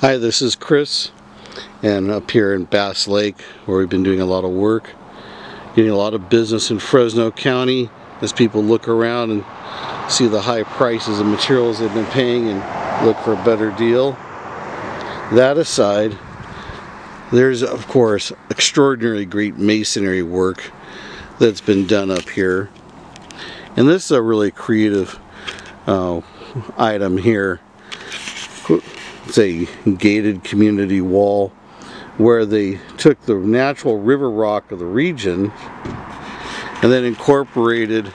Hi, this is Chris, and up here in Bass Lake, where we've been doing a lot of work, getting a lot of business in Fresno County as people look around and see the high prices of materials they've been paying and look for a better deal. That aside, there's of course extraordinary great masonry work that's been done up here. And this is a really creative uh, item here it's a gated community wall where they took the natural river rock of the region and then incorporated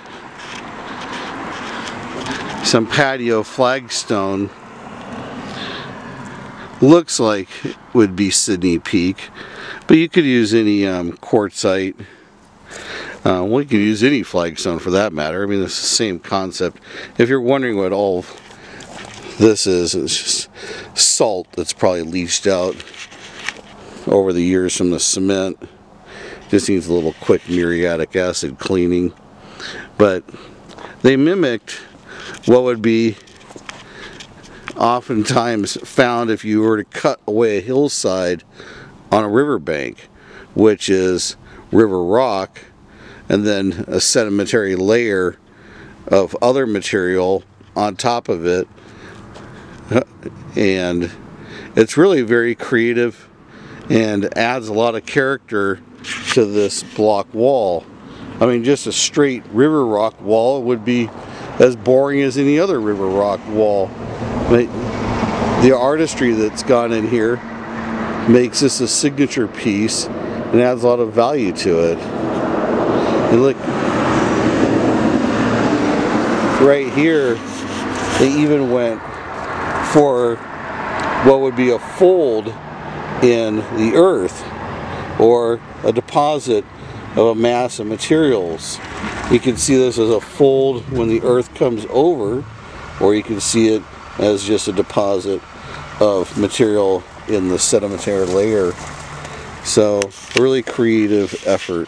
some patio flagstone. Looks like would be Sydney Peak but you could use any um, quartzite. Uh, well you could use any flagstone for that matter. I mean it's the same concept. If you're wondering what all this is it's just salt that's probably leached out over the years from the cement. Just needs a little quick muriatic acid cleaning. But they mimicked what would be oftentimes found if you were to cut away a hillside on a riverbank which is river rock and then a sedimentary layer of other material on top of it and it's really very creative and adds a lot of character to this block wall. I mean just a straight river rock wall would be as boring as any other river rock wall. But the artistry that's gone in here makes this a signature piece and adds a lot of value to it. And look, right here, they even went for what would be a fold in the earth or a deposit of a mass of materials. You can see this as a fold when the earth comes over or you can see it as just a deposit of material in the sedimentary layer. So really creative effort.